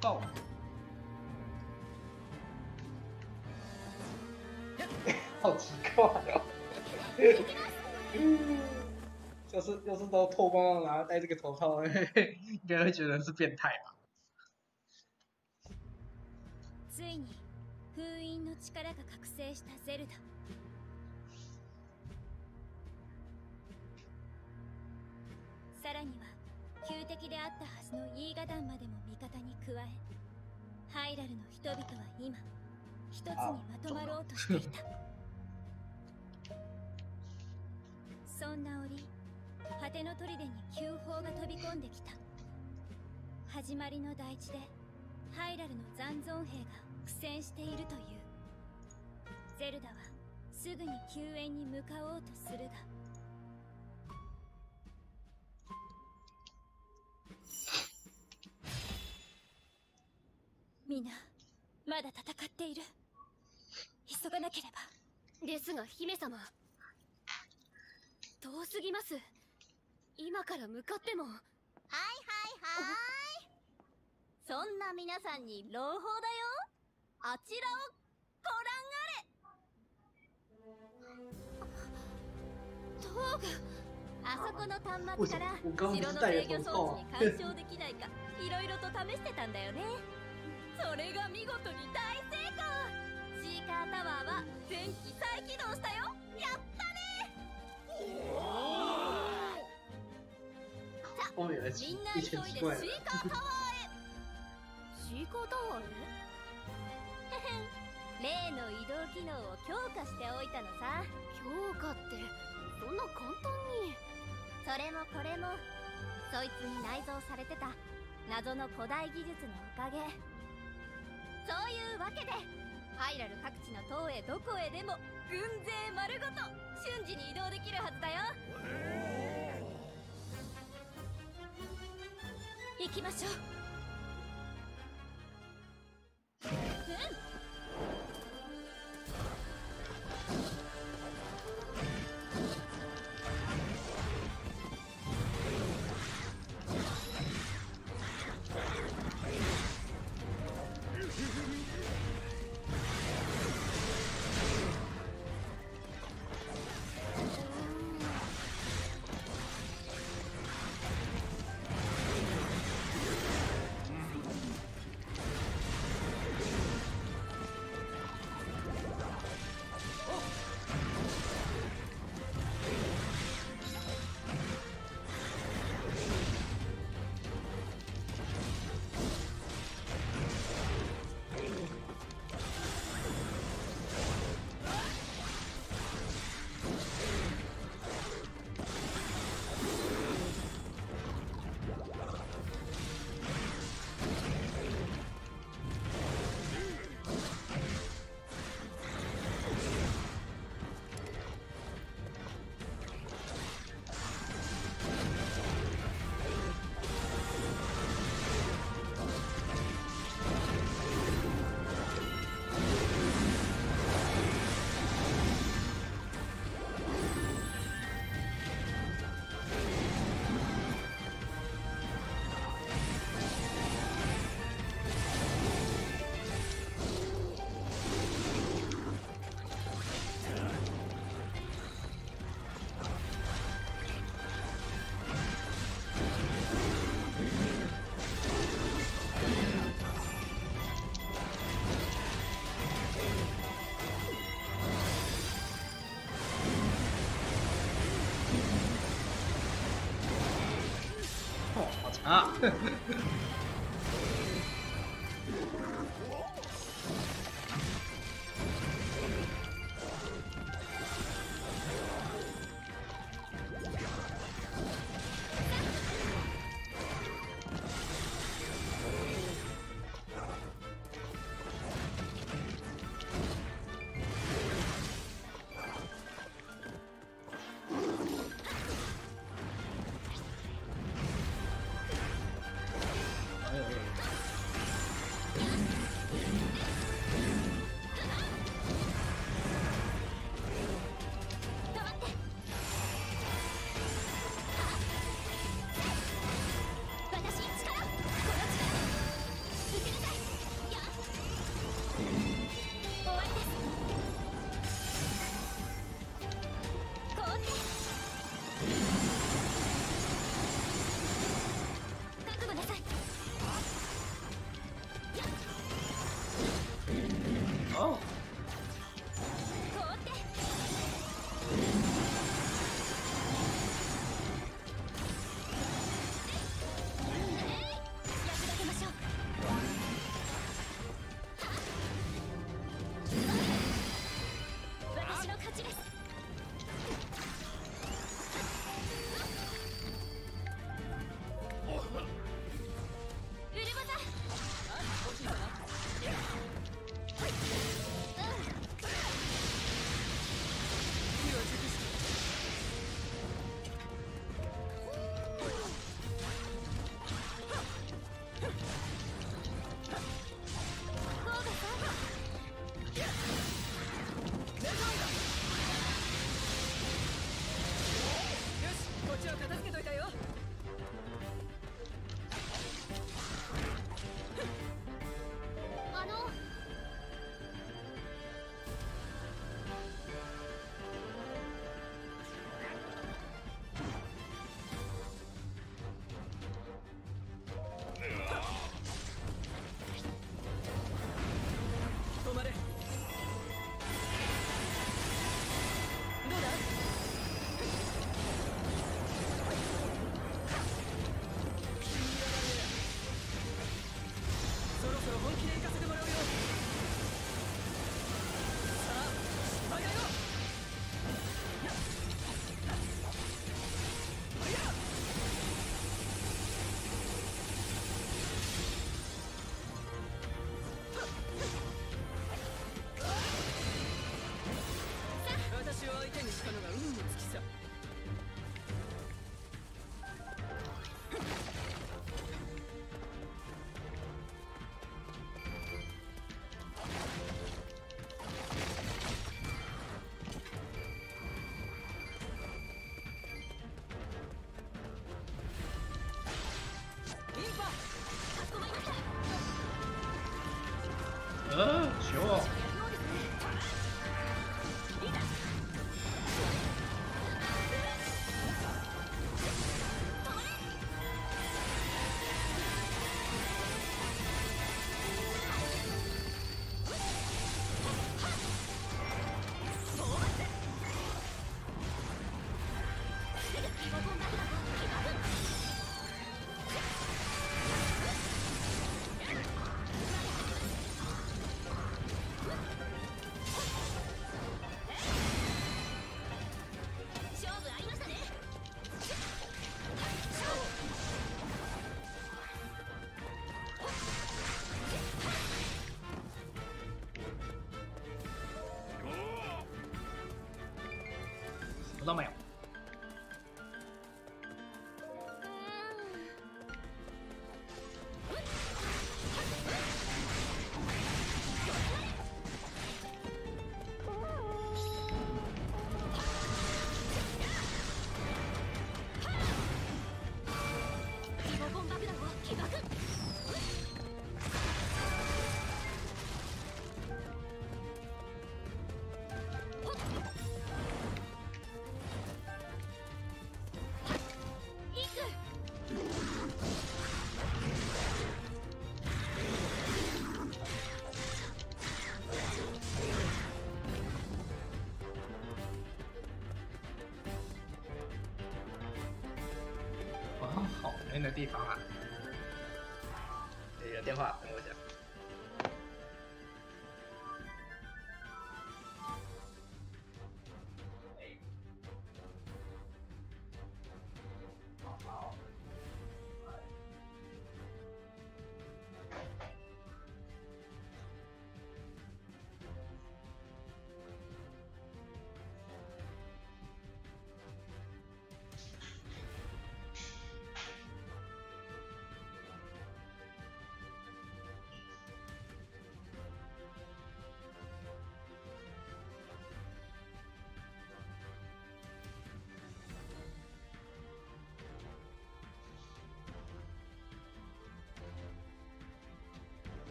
告。好奇怪哦！就是要是都脱光了，然后戴这个头套，应该会觉得是变态吧？ついに封印の力が覚醒したゼルダさらには旧敵であったはずのイーガダンまでも味 方に加えハイラルの人々は今一つにまとまろうとしていた。そんな折果ての砦に急砲が飛び込んできた。始まりの大地でハイラルの残存兵が苦戦しているという。ゼルダはすぐに救援に向かおうとするがみんなまだ戦っている。急がなければ。ですが姫様。遠すぎます。今から向かっても。はいはいはい。そんな皆さんに朗報だよ。あちらをご覧あれ。どうあそこの端末から城の制御装置に干渉できないかいろいろと試してたんだよねそれが見事に大成功。シーカータワーは前期再起動したよ。やったね。后面有人みんな一急いでシー。カータワーへ。シーカータワーへ？例の移動機能を強化しておいたのさ。強化ってそんな簡単に？それもこれもそいつに内蔵されてた謎の古代技術のおかげそういうわけでハイラル各地の塔へどこへでも軍勢丸ごと瞬時に移動できるはずだよ。行きましょう。うん。啊！往后好远的地方啊。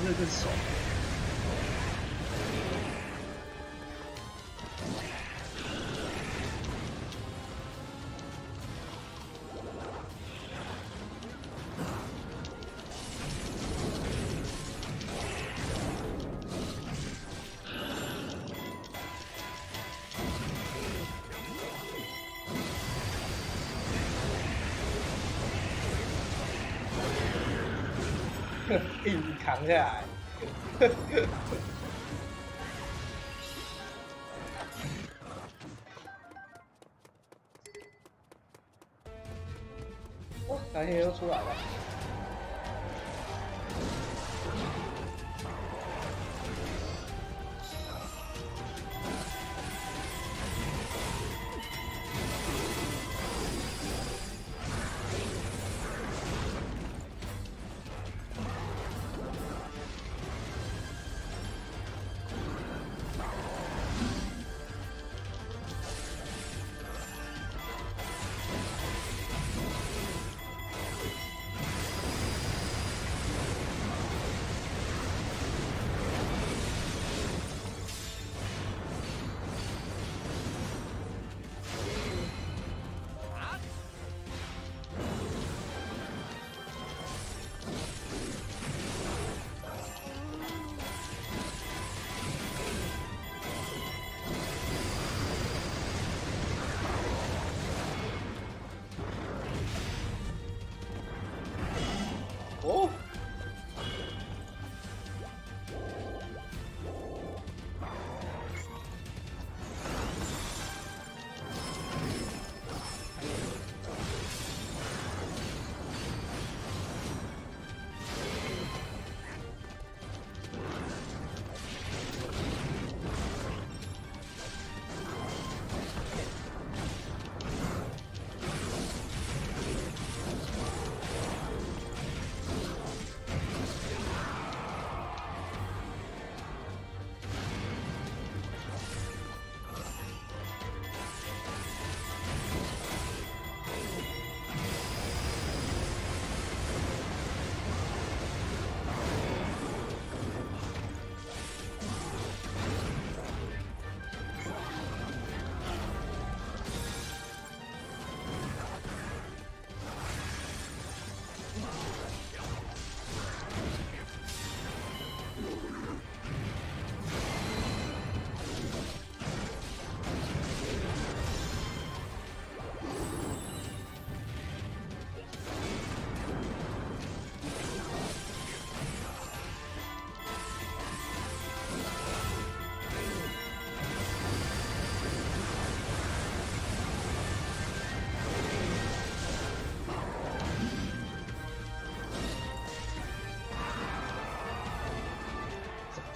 哇，从这更爽。硬扛下。也有出来了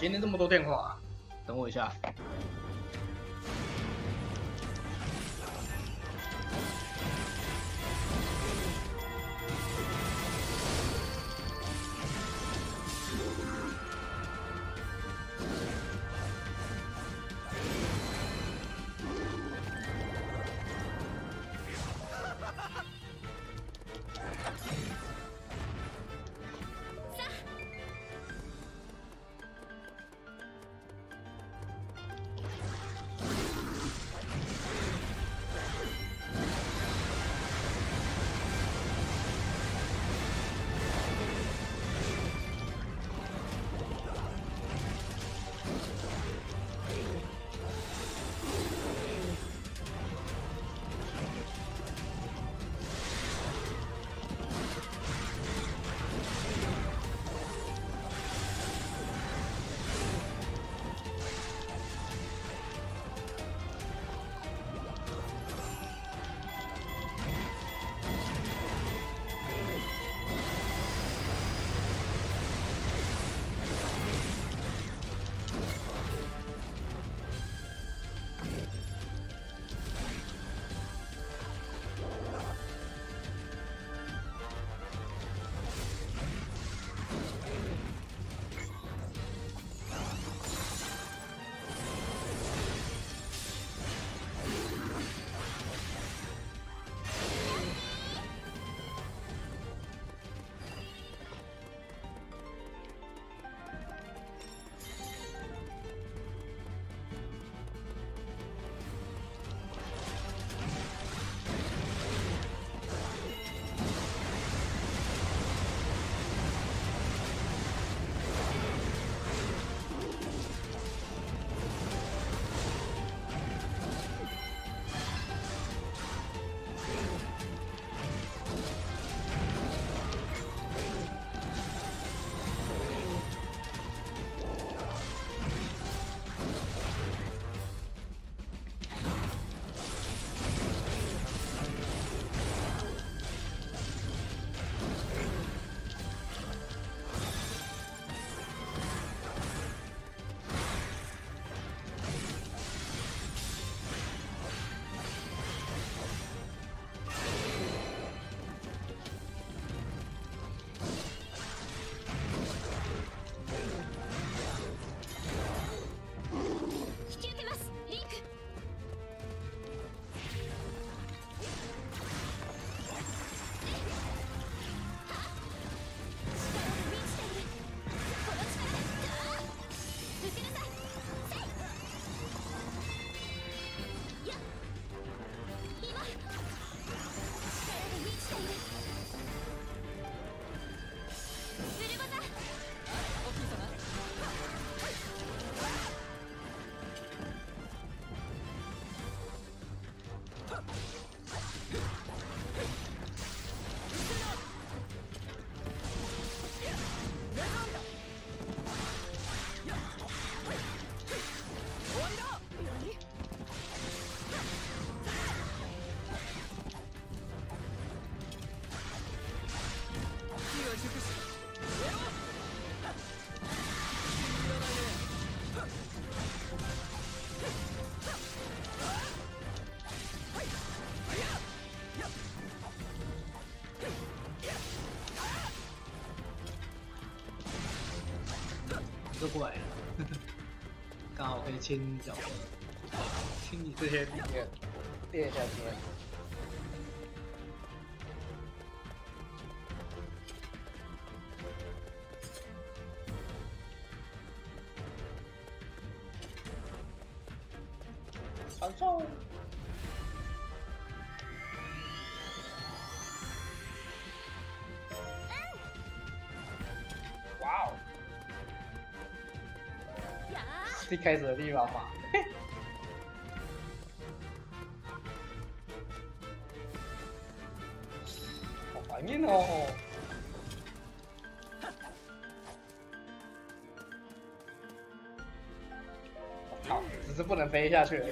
今天这么多电话，等我一下。就过来了，刚好可以清脚，清你这些练练一下经验。开始的地方嘛，好怀念哦！好，只是不能飞下去。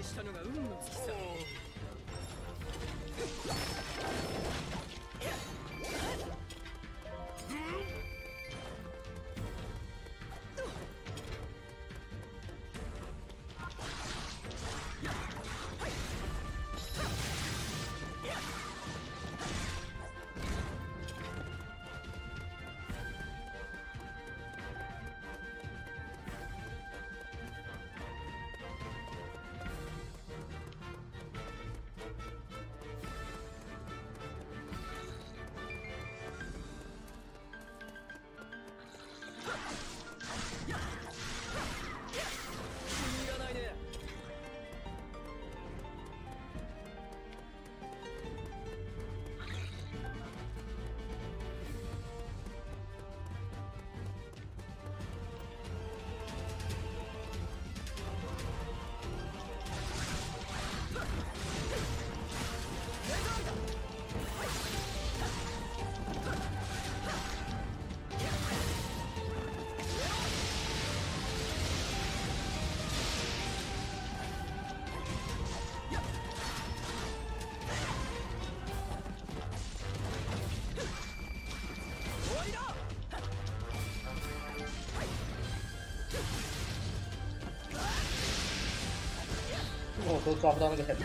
にしたのが運の尽きさ。都抓不到那个很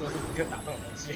这是直接打到人机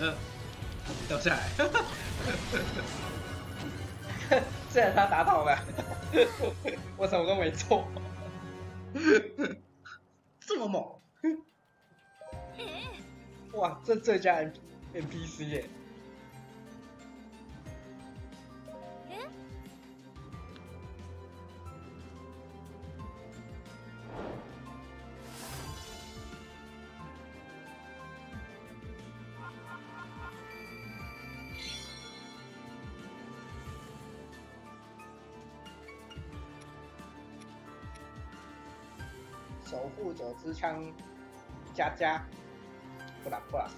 嗯，掉下来。虽然他打倒了，我什么都没做，这么猛！哇，这最佳 N NPC 耶！守护者之枪，加加，不打不打，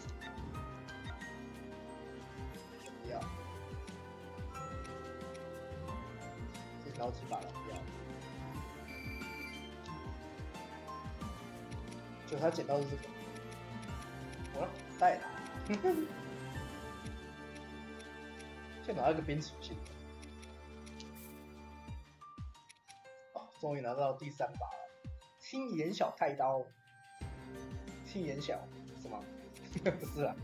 不要，这高级把了不要，就他捡到的这个，我带他，就拿一个冰属性，哦，终于拿到第三把了。青眼小太刀，青眼小是吗？不是啊，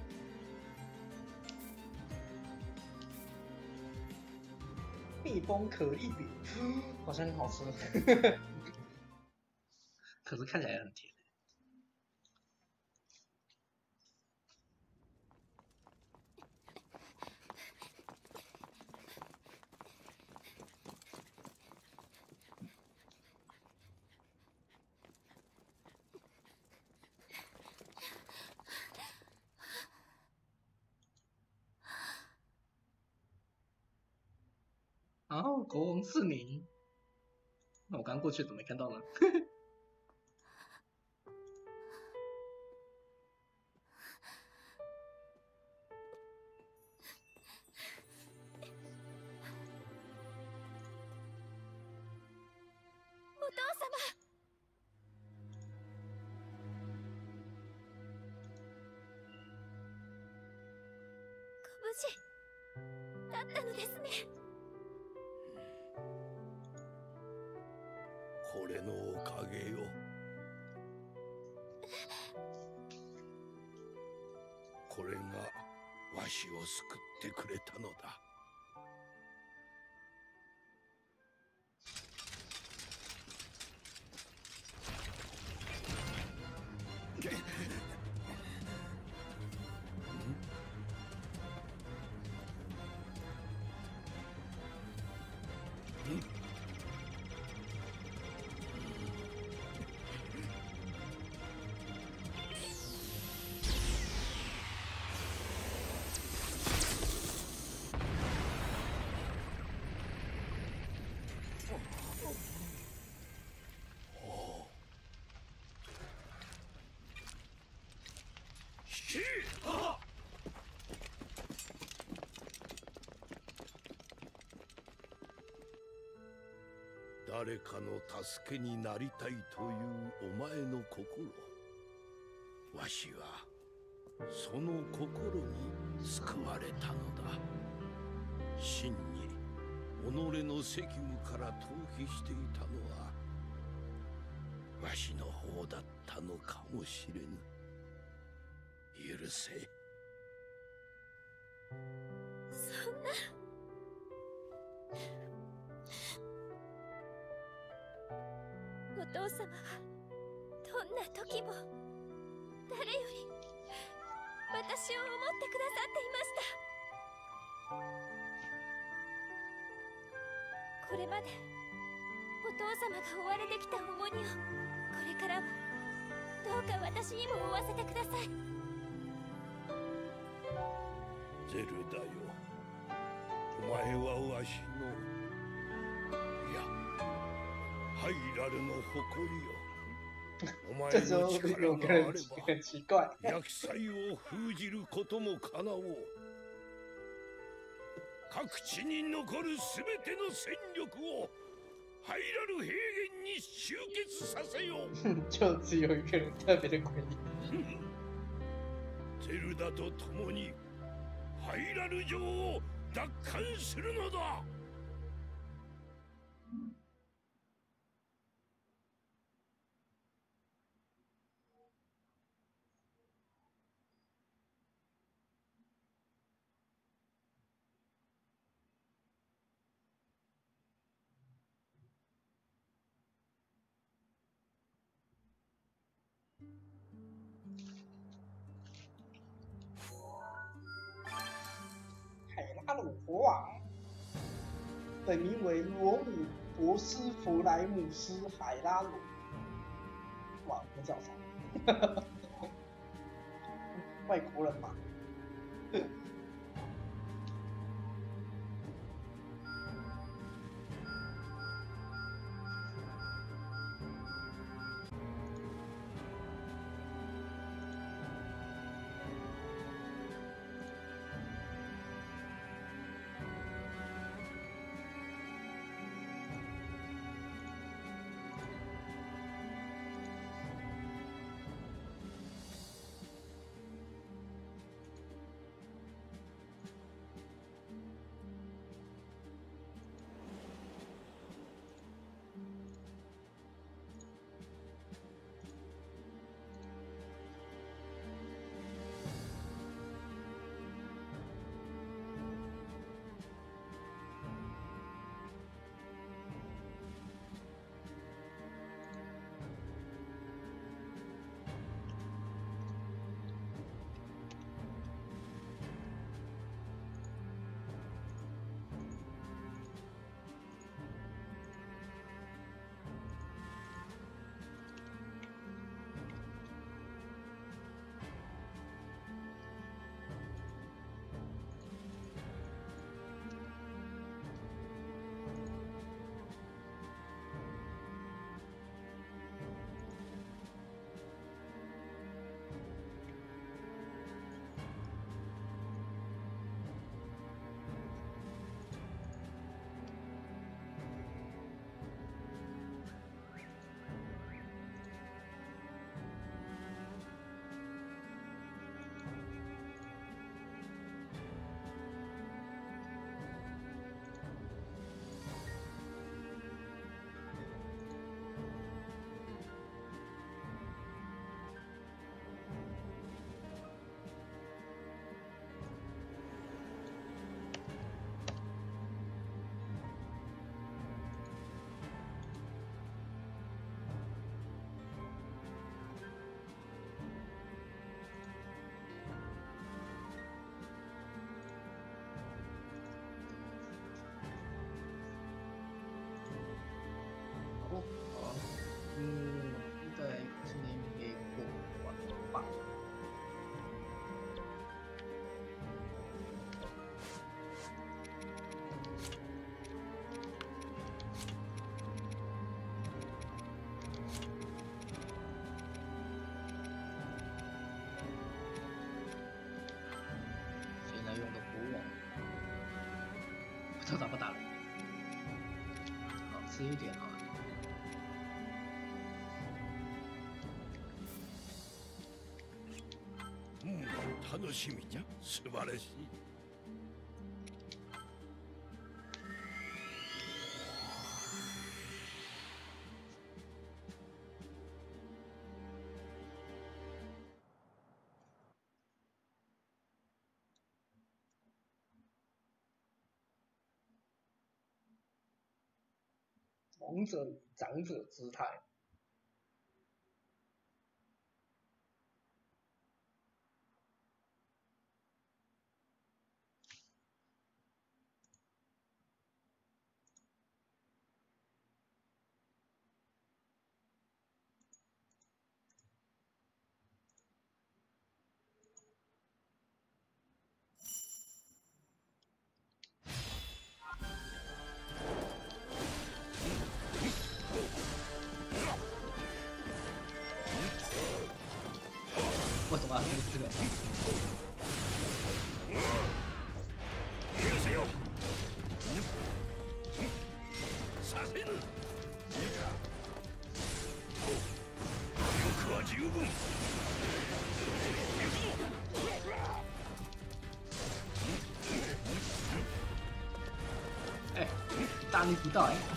蜜蜂可丽饼，好像很好吃，可是看起来很甜。过去怎么没看到呢？あげよう。これがわしを救ってくれたのだ。誰かの助けになりたいというお前の心わしはその心に救われたのだ。真に己の責務から逃避していたのはわしの方だったのかもしれぬ。許せ。私を思ってくださっていましたこれまでお父様が追われてきた重荷をこれからはどうか私にも負わせてくださいゼルダよお前はわしのいやハイラルの誇りよ。お前の力があれば、厄災を封じることもかなおう。各地に残るすべての戦力をハイラル平原に集結させよう。就只有一个人特别的诡异。ゼルダと共にハイラル城を奪還するのだ。网，本名为罗姆博斯弗莱姆斯海拉鲁。哇，我叫啥，外国人嘛。这咋不打了？好吃一点啊！嗯，楽しみじゃ。素晴らしい。者长者姿态。大逆不道哎，大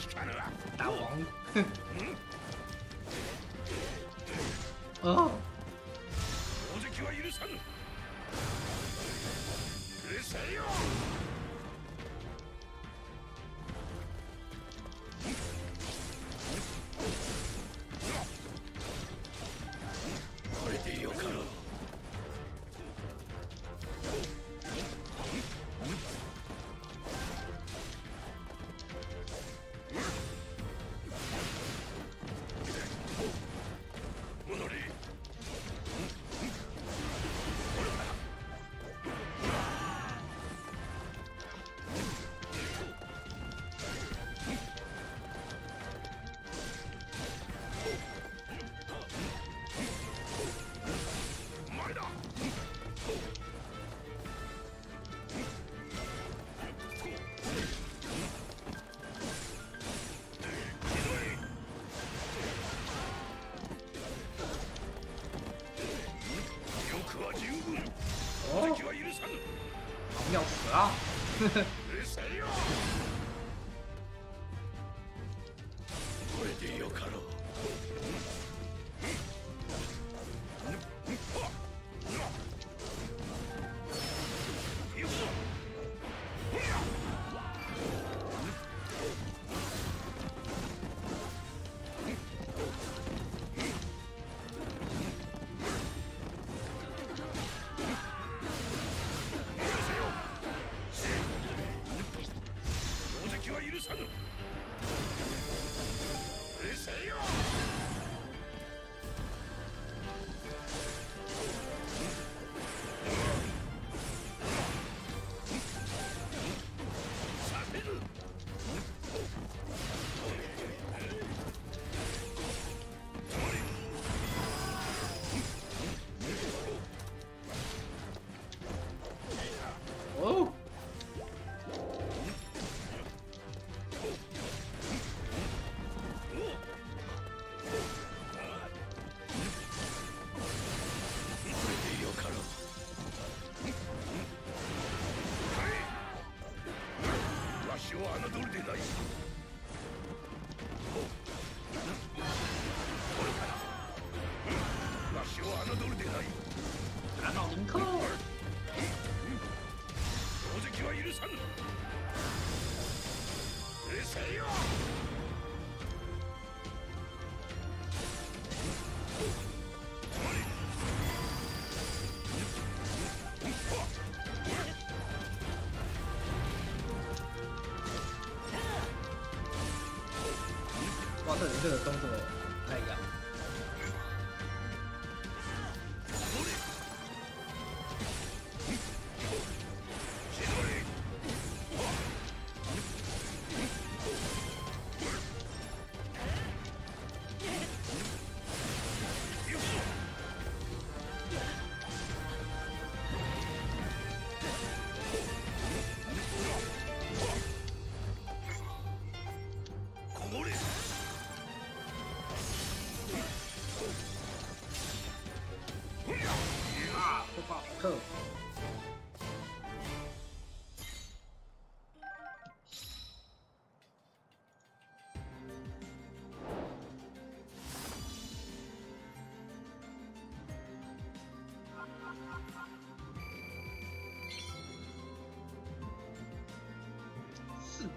要死啊！呵呵谁这个动作。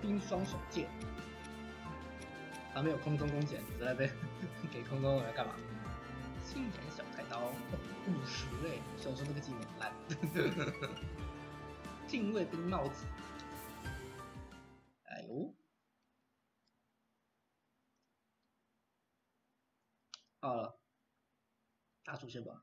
冰双手剑，他没有空中弓箭，在那边 给空中来干嘛？青眼小太刀，五十哎，小时候那个技能烂。近卫兵帽子，哎呦，好了，大出血吧。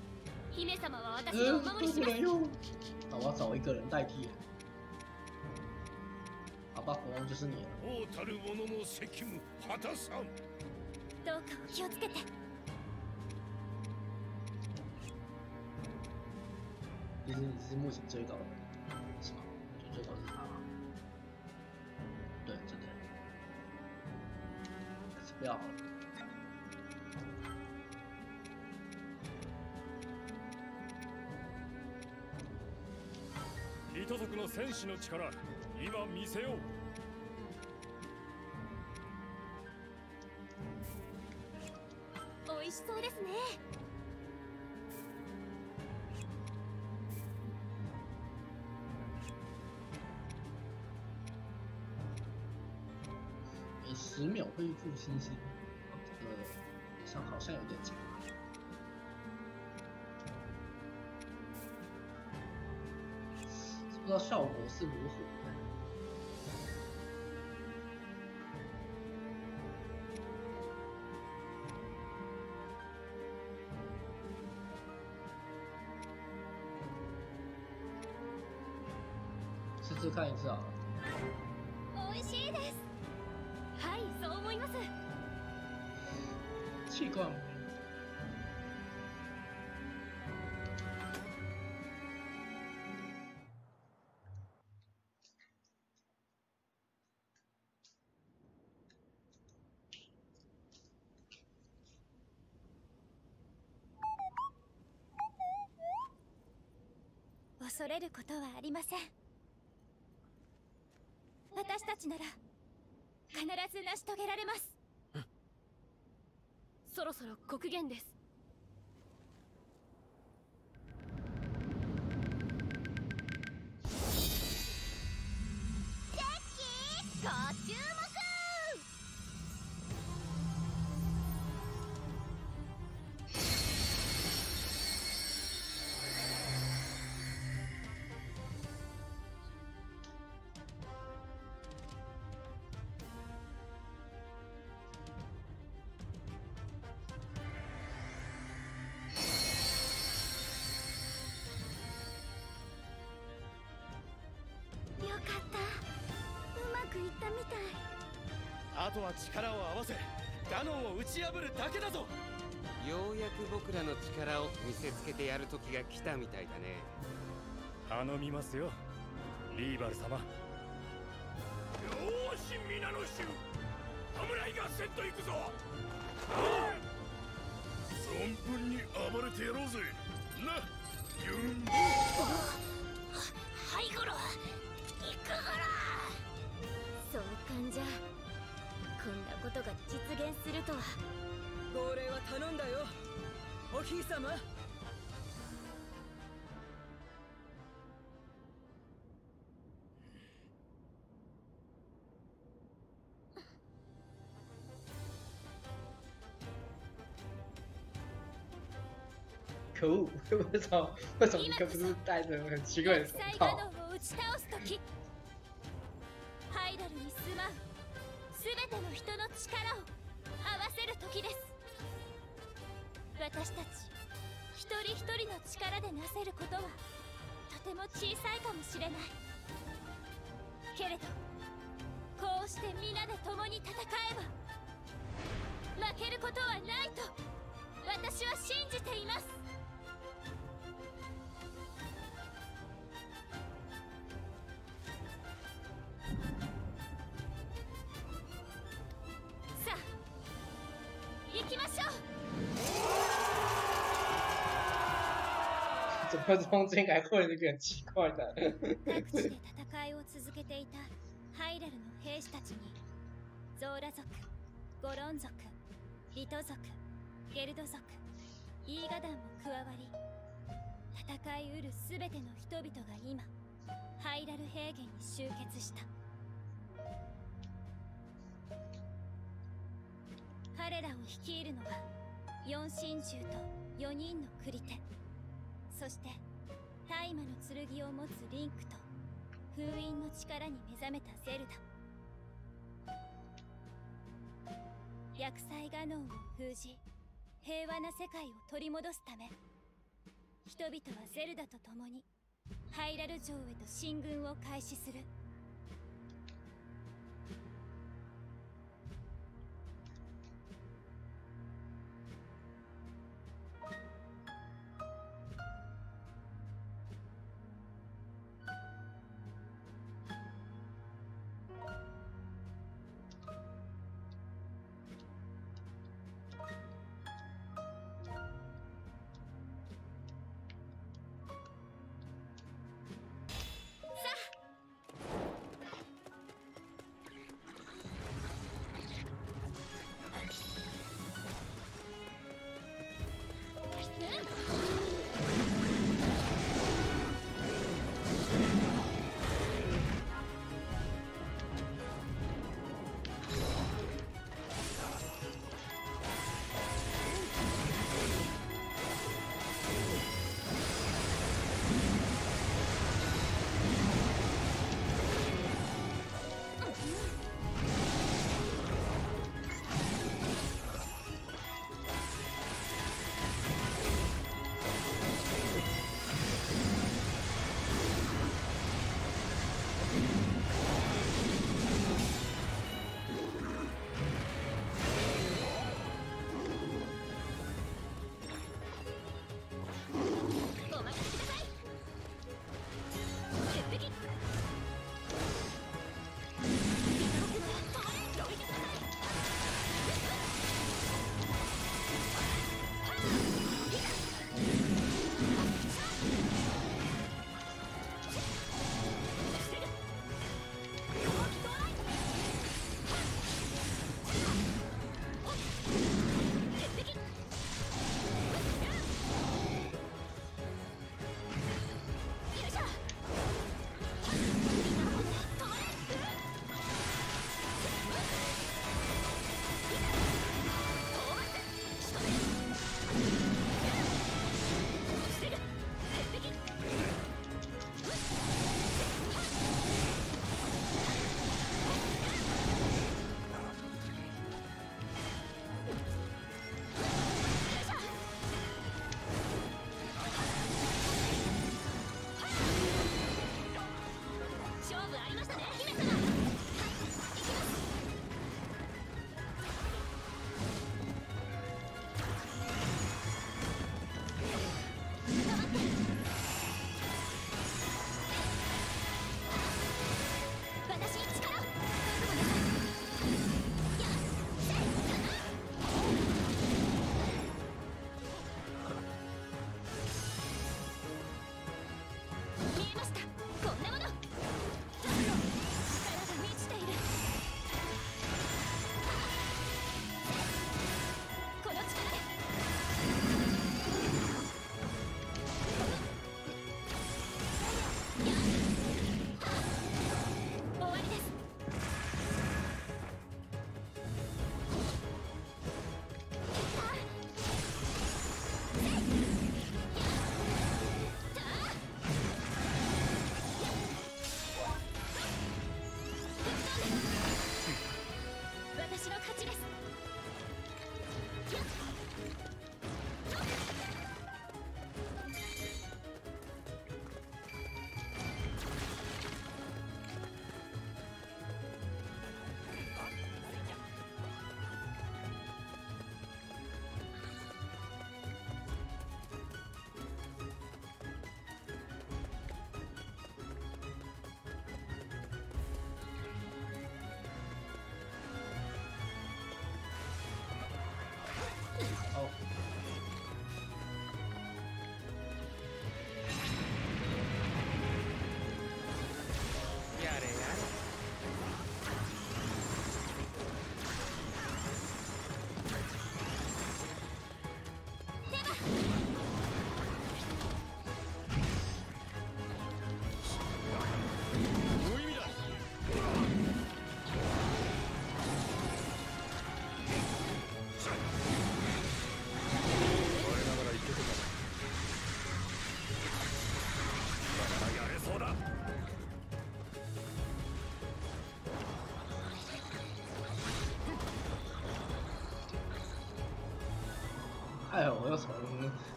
尼，哼，什么都是莱尼。嗯，頼りにしておるぞ。就用刚刚的。補佐官インパ参ります。この力を皆のために。姫様は私のお守りします。那我要找一个人代替。好吧，国王就是你了。王たる者の責務果たさん。どうかお気をつけて。其实你是目前最高的，是吗？最高是他吗？对，真的。还是不要好了。 戦士の力今見せよう。美味しそうですね。十秒？恢复信心，这个好像有点强。效果是如何。恐れることはありません。私たちなら必ず成し遂げられます、うん、そろそろ極限です。あとは力を合わせガノンを打ち破るだけだぞ。ようやく僕らの力を見せつけてやる時が来たみたいだね。頼みますよリーバル様。よし皆の衆侍がセット行くぞ。存分に暴れてやろうぜ。なユン。はことが実現するとは号令は頼んだよおひい様可恶！为什么为什么哥不是带着很奇怪的手套？全ての人の力を合わせる時です。私たち一人一人の力でなせることはとても小さいかもしれない。けれどこうして皆で共に戦えば負けることはないと私は信じています。中间还会那个奇怪的。各地で戦いを続けていたハイラルの兵士たちにゾーラ族、ゴロン族、リト族、ゲルド族、イーガダンも加わり戦いうるすべての人々が今ハイラル平原に集結した彼らを率いるのは四神獣と4人のクリテそして大麻の剣を持つリンクと封印の力に目覚めたゼルダ薬剤ガノンを封じ平和な世界を取り戻すため人々はゼルダと共にハイラル城へと進軍を開始する。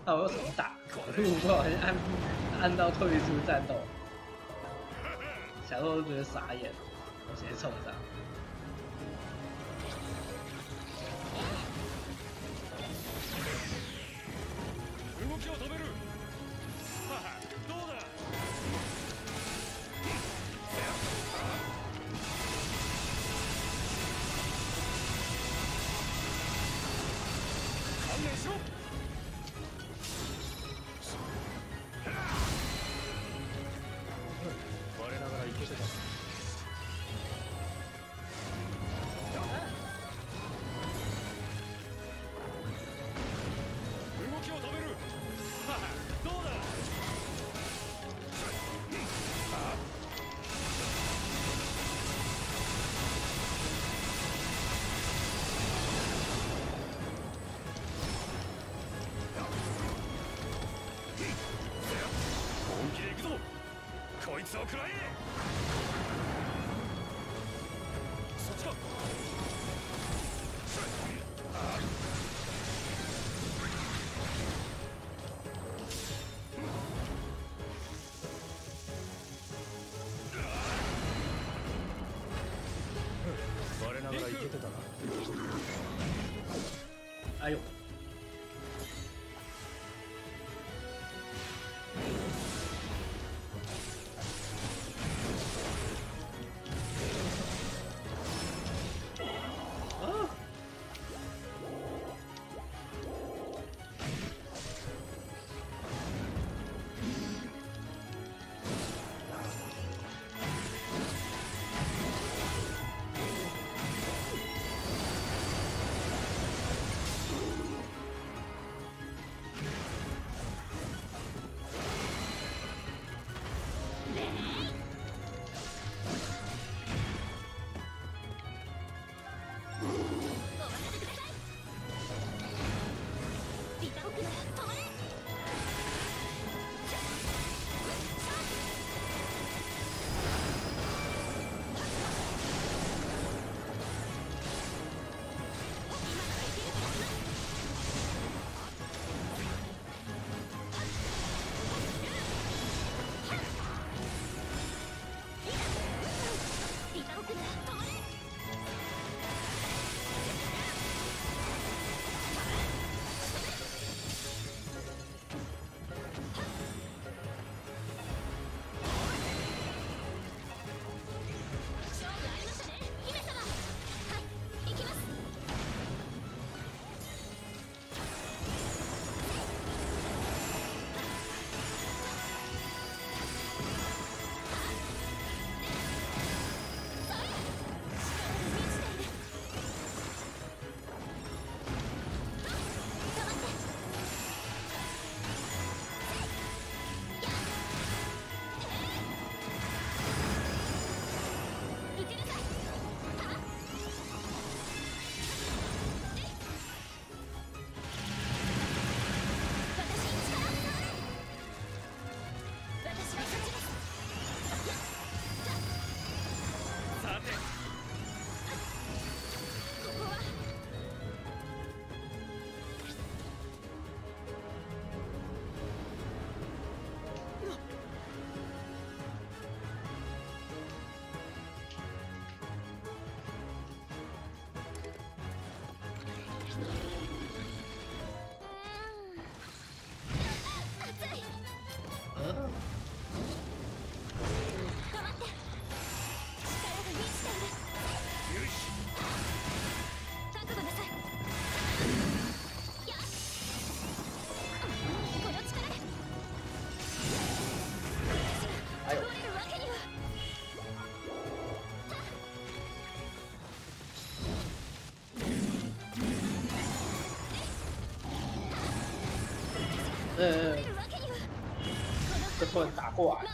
那，我又重打，我不小心按按到退出战斗，小时候觉得傻眼，我直接冲。くらえ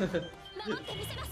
守ってみせます。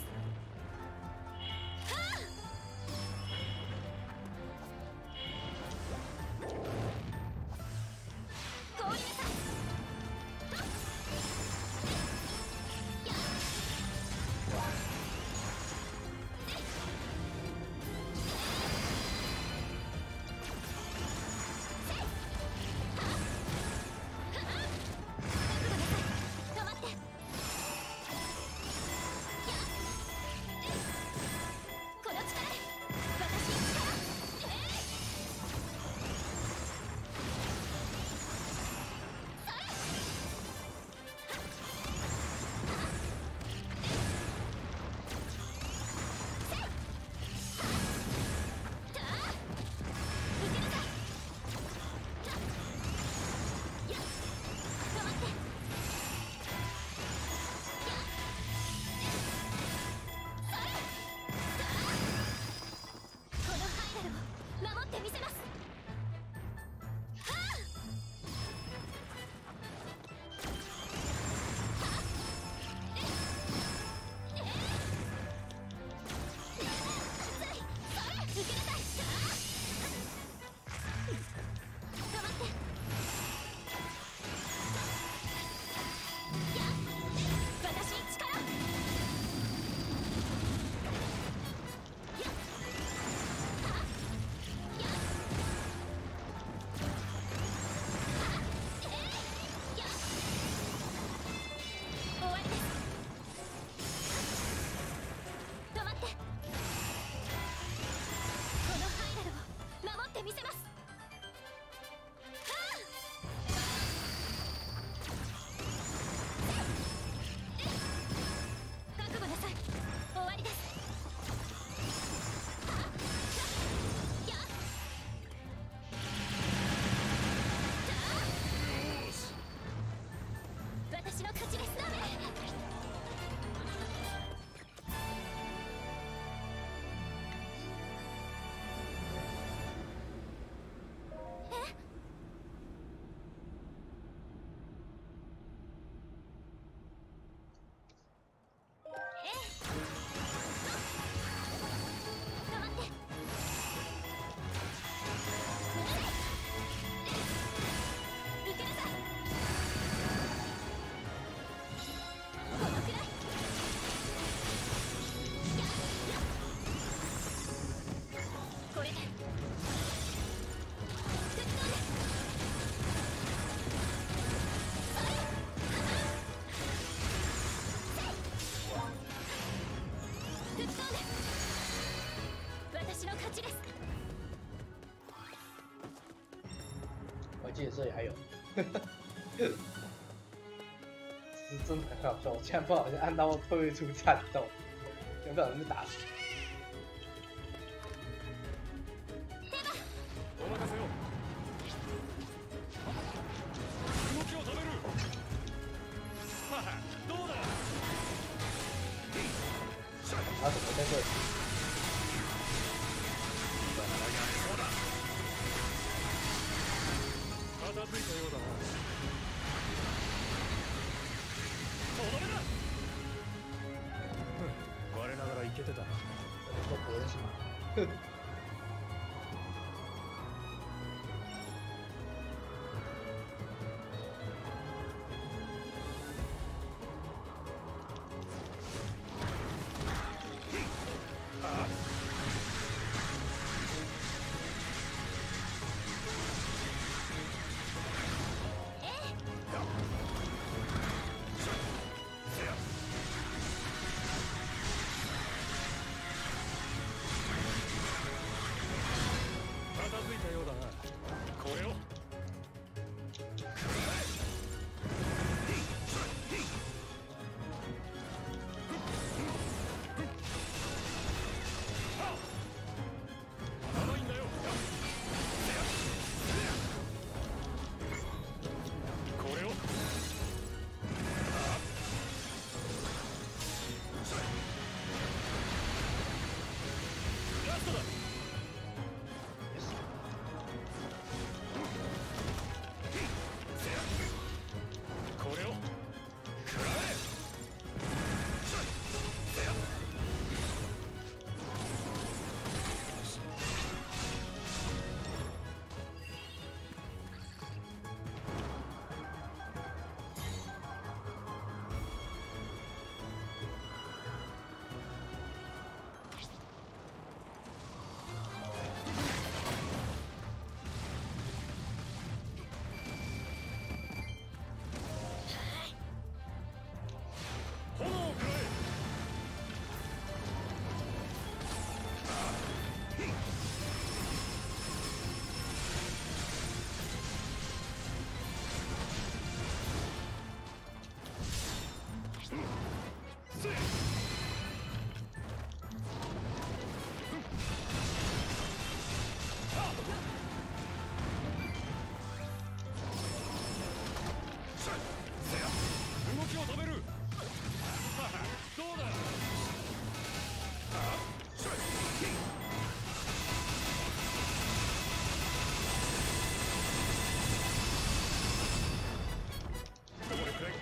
の勝ちですな。记得这里还有，是真的很好笑。我现在不小心按到退出战斗，有不小心被打死。だ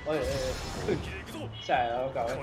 哎哎哎！下来了，我赶快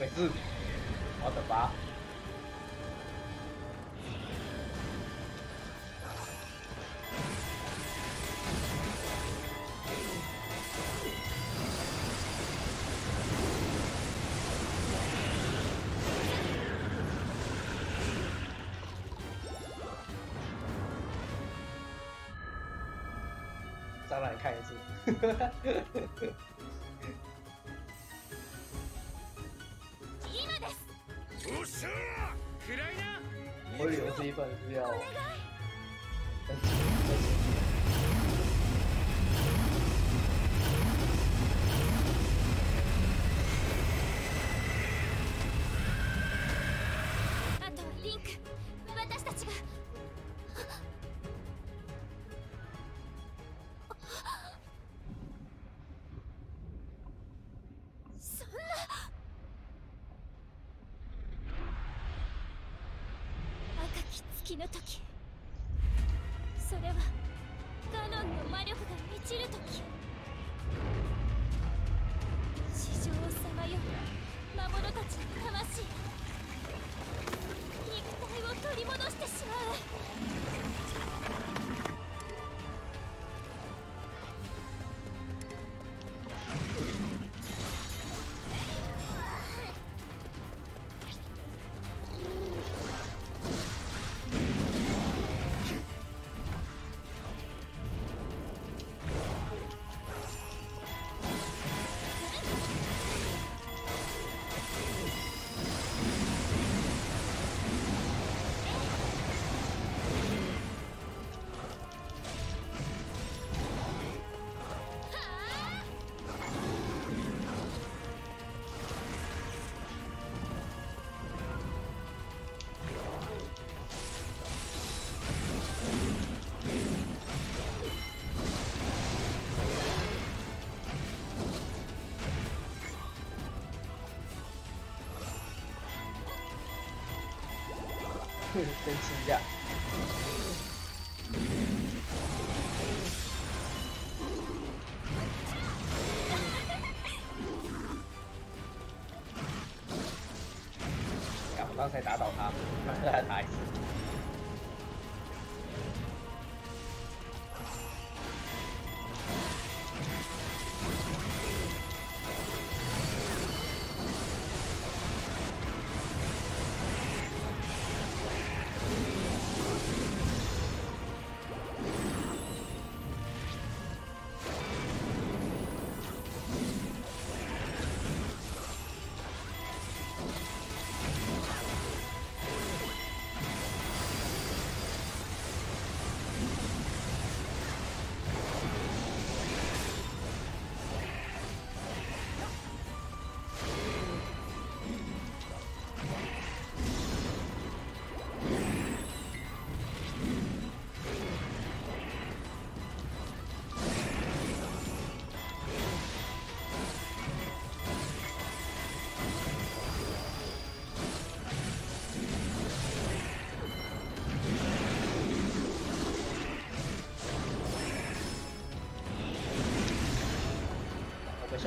每次，我的吧。再来看一次。like. き。の時それはガノンの魔力が満ちる時真更的。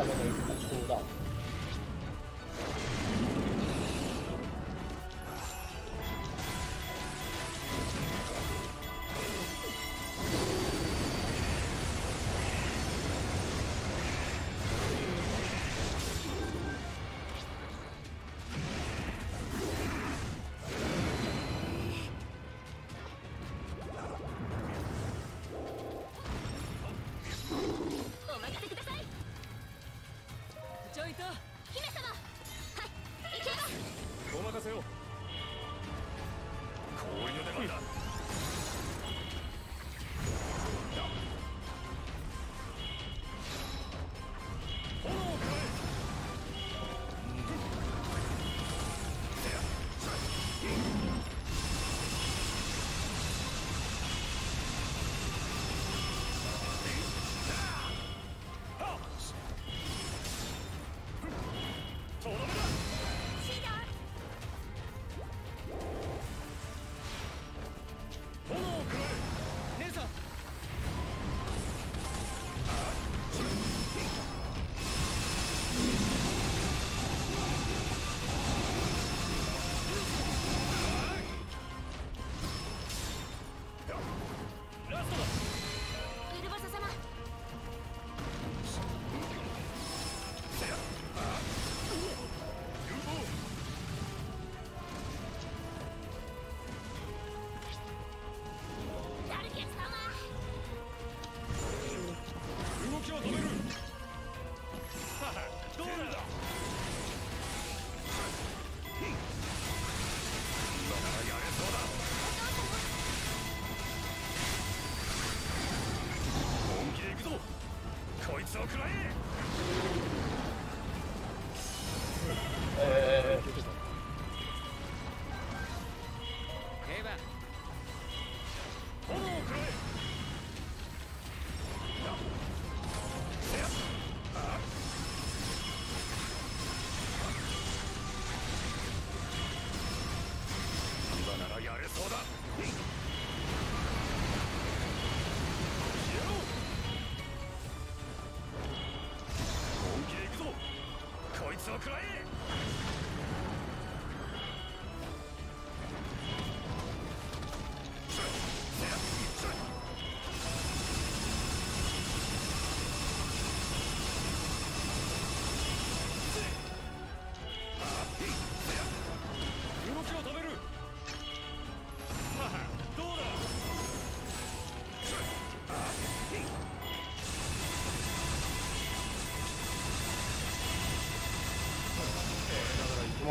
estamos. を食らえ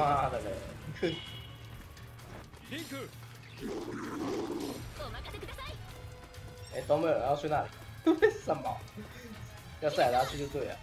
妈的嘞！哎，都没有人要去那里，为什么？要塞尔达去就对了。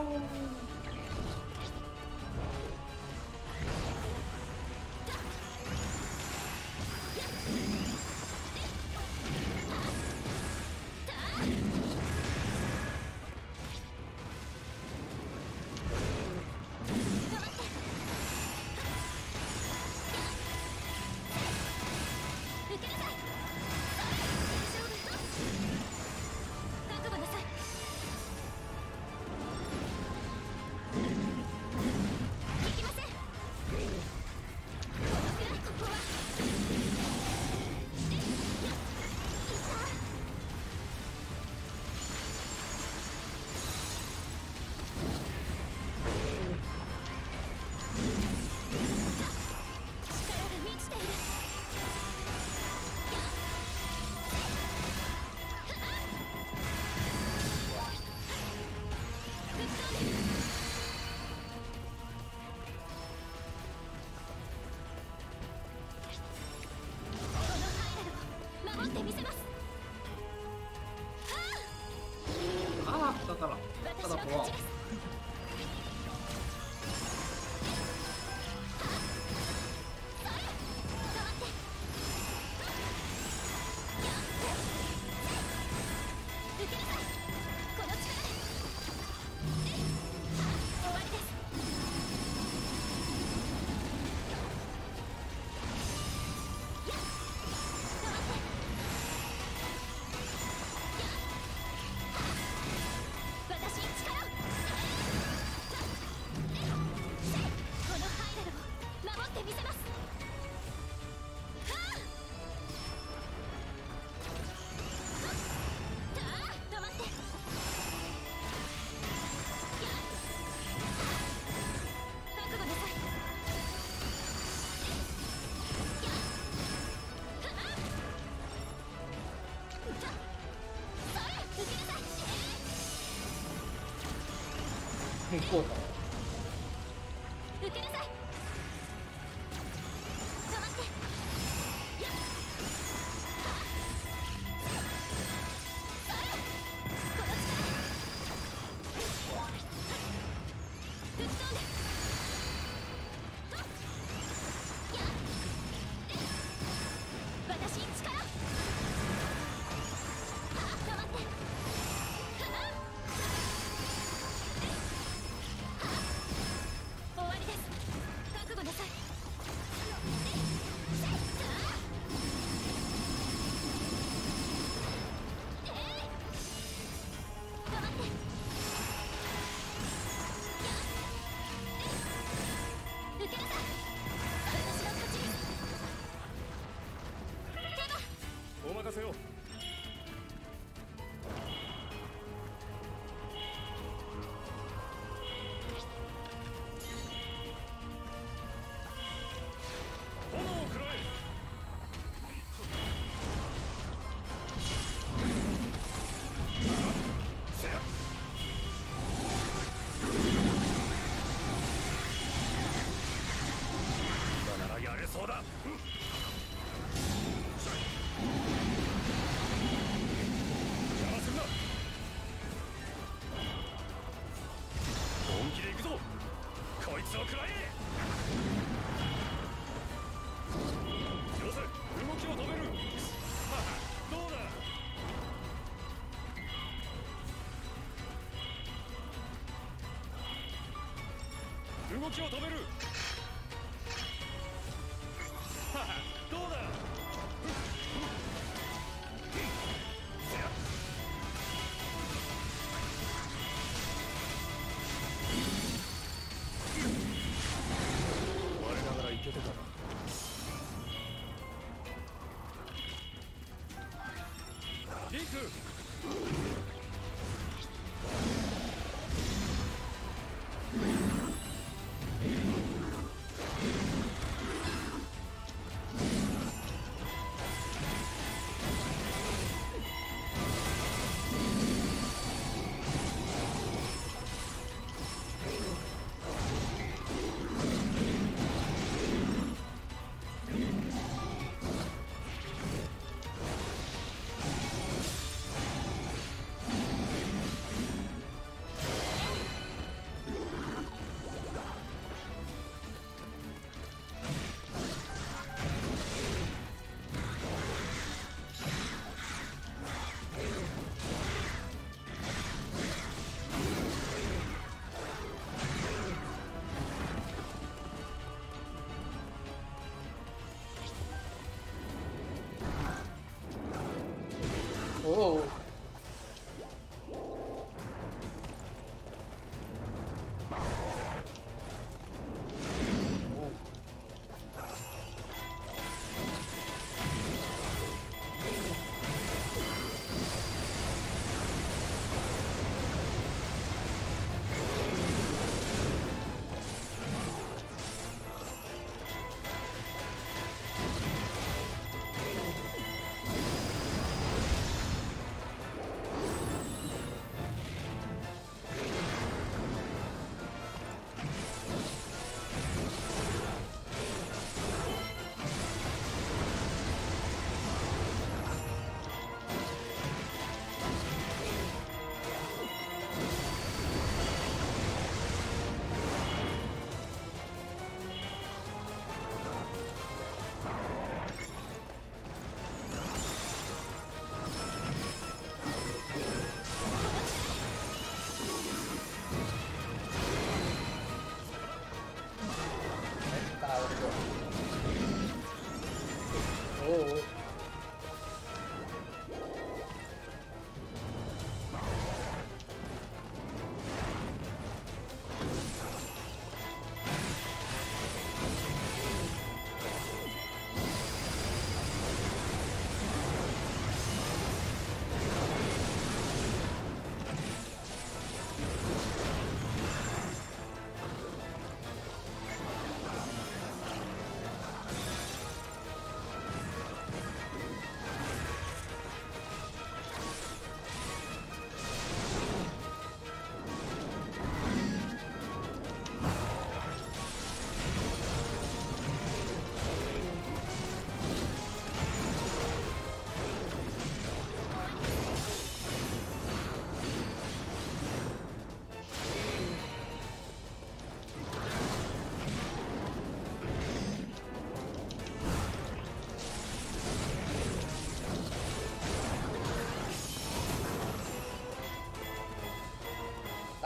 Oh. 行こうと。動きを止める。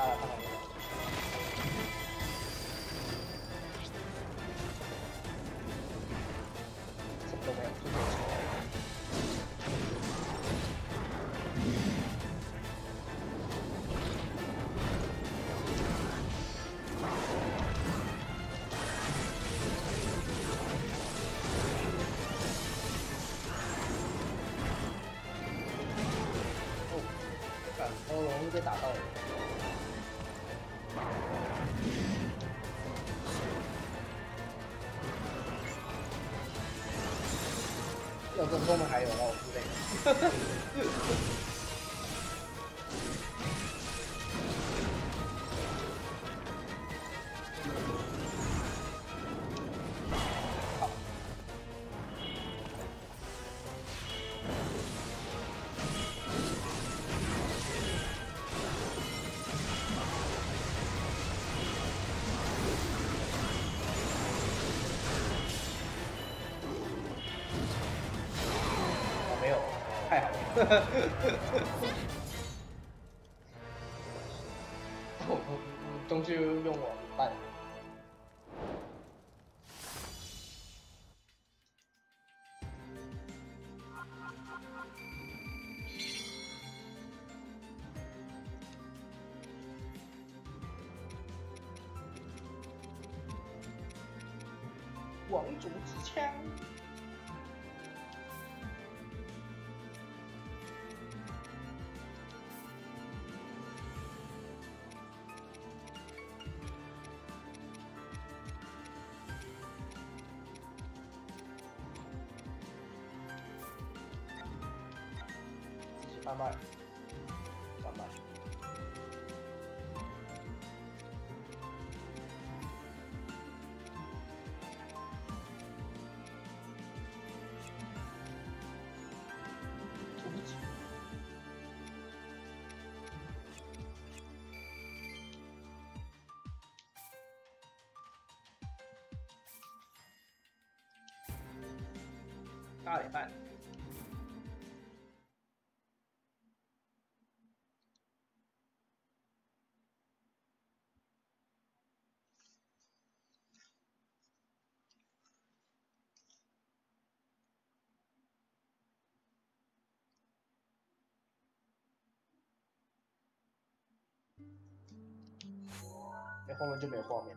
哦，斩刀龙被打到了。后面还有哦，之类的。ハハハハ。八点半。后面就没有画面。